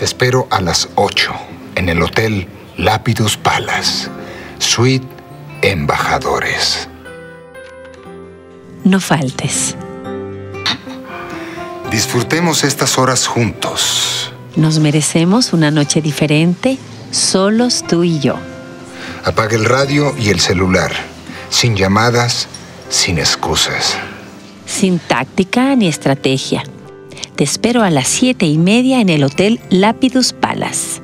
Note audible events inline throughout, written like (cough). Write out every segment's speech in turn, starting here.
Te espero a las 8 en el Hotel Lapidus Palace, Suite Embajadores. No faltes. Disfrutemos estas horas juntos. Nos merecemos una noche diferente, solos tú y yo. Apaga el radio y el celular. Sin llamadas, sin excusas. Sin táctica ni estrategia. Te espero a las siete y media en el Hotel Lapidus Palace.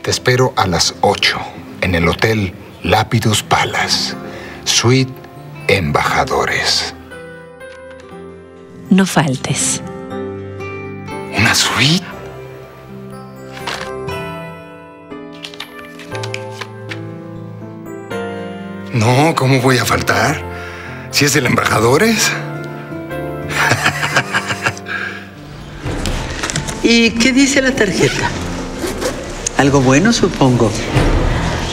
Te espero a las 8 en el Hotel Lapidus Palace, Suite Embajadores. No faltes. ¿Una suite? No, ¿cómo voy a faltar? Si es el Embajadores. ¿Y qué dice la tarjeta? Algo bueno, supongo.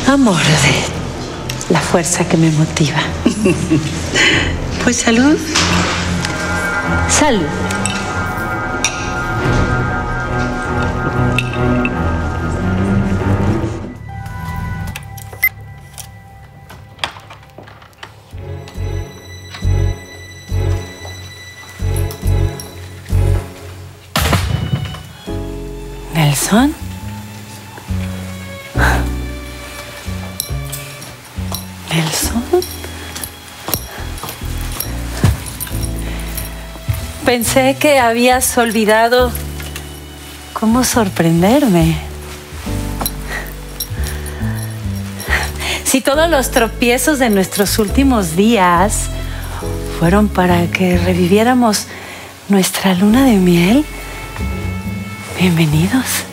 Amor de la fuerza que me motiva. (laughs) Pues salud. Salud. Nelson. Nelson. Pensé que habías olvidado cómo sorprenderme. Si todos los tropiezos de nuestros últimos días fueron para que reviviéramos nuestra luna de miel, bienvenidos.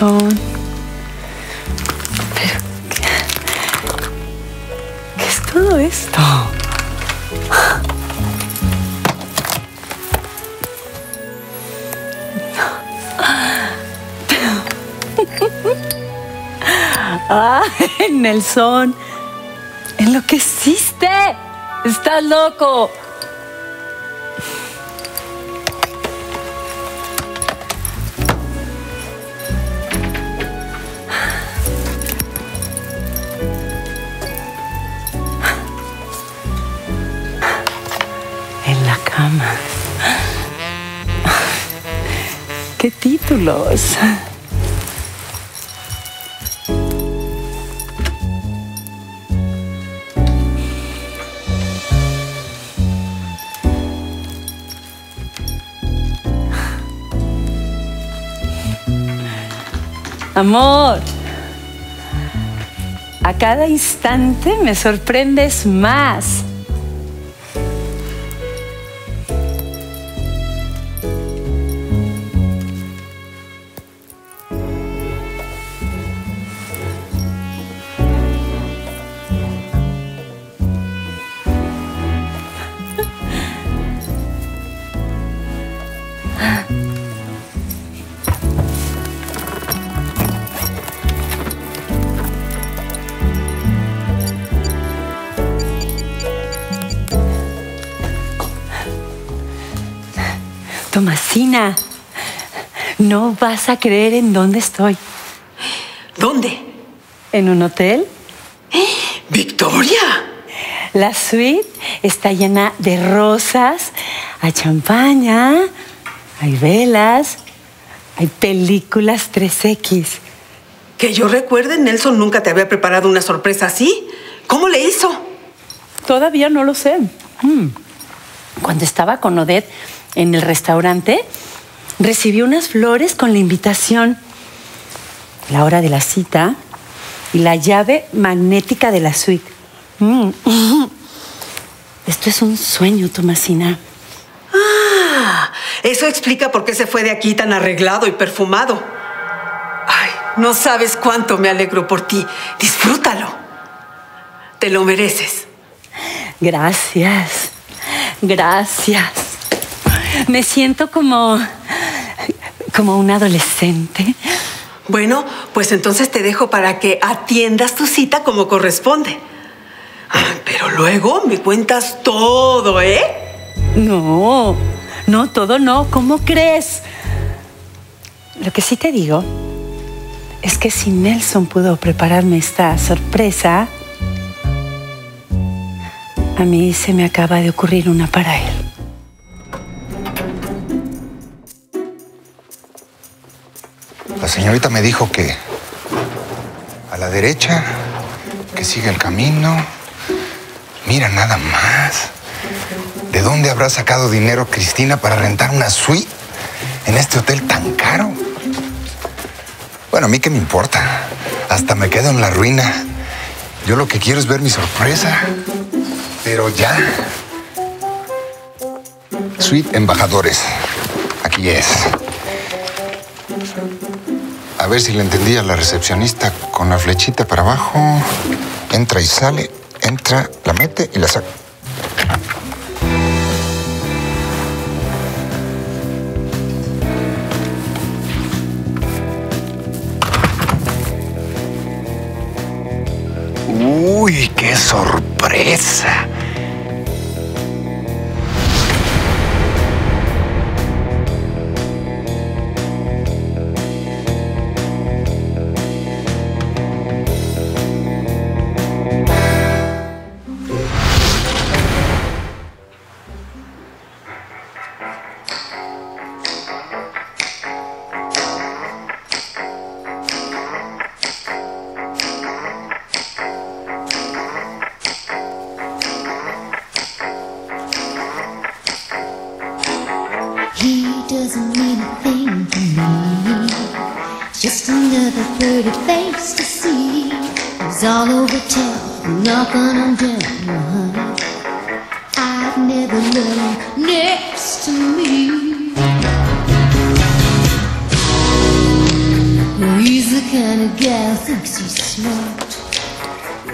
Nelson. Pero, ¿qué, qué es todo esto? (laughs) ¡Ay, Nelson! ¡Enloqueciste! ¡Estás loco! La cama. ¡Qué títulos! Amor, a cada instante me sorprendes más. Tomasina, no vas a creer en dónde estoy. ¿Dónde? ¿En un hotel? ¡Victoria! La suite está llena de rosas, hay champaña, hay velas, hay películas 3X. Que yo recuerde, Nelson nunca te había preparado una sorpresa así. ¿Cómo le hizo? Todavía no lo sé. Mm. Cuando estaba con Odette en el restaurante, recibí unas flores con la invitación, la hora de la cita y la llave magnética de la suite. Mm. (laughs) Esto es un sueño, Tomasina. Ah, eso explica por qué se fue de aquí tan arreglado y perfumado. Ay, no sabes cuánto me alegro por ti. Disfrútalo. Te lo mereces. Gracias, gracias. Me siento como, como un adolescente. Bueno, Pues entonces te dejo para que atiendas tu cita como corresponde. pero luego me cuentas todo, ¿eh? No, no, todo no. ¿Cómo crees? Lo que sí te digo es que si Nelson pudo prepararme esta sorpresa, a mí se me acaba de ocurrir una para él. La señorita me dijo que a la derecha, que siga el camino. Mira nada más. ¿De dónde habrá sacado dinero Cristina para rentar una suite en este hotel tan caro? Bueno, a mí qué me importa. Hasta me quedo en la ruina. Yo lo que quiero es ver mi sorpresa. Pero ya. Suite Embajadores. Aquí es. A ver si le entendí a la recepcionista con la flechita para abajo. Entra y sale. Entra, la mete y la saca. ¡Uy, qué sorpresa! Another pretty face to see. He's all over town, knocking on down. I've never him next to me. He's the kind of guy who thinks he's smart.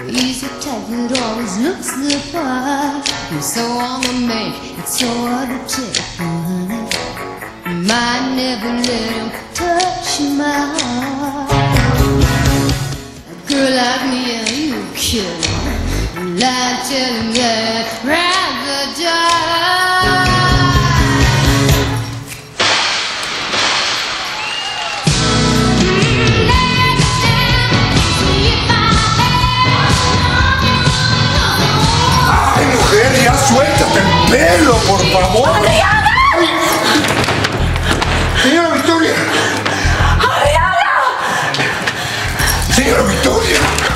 He's the type that always looks the part. He's so on the make, it's so hard to take. Might never let him touch my heart. A girl like me, are you kidding? Lie telling that rather die. ¡Ay, mujer, ya suéltate el pelo, por favor! ¡Señora Thank.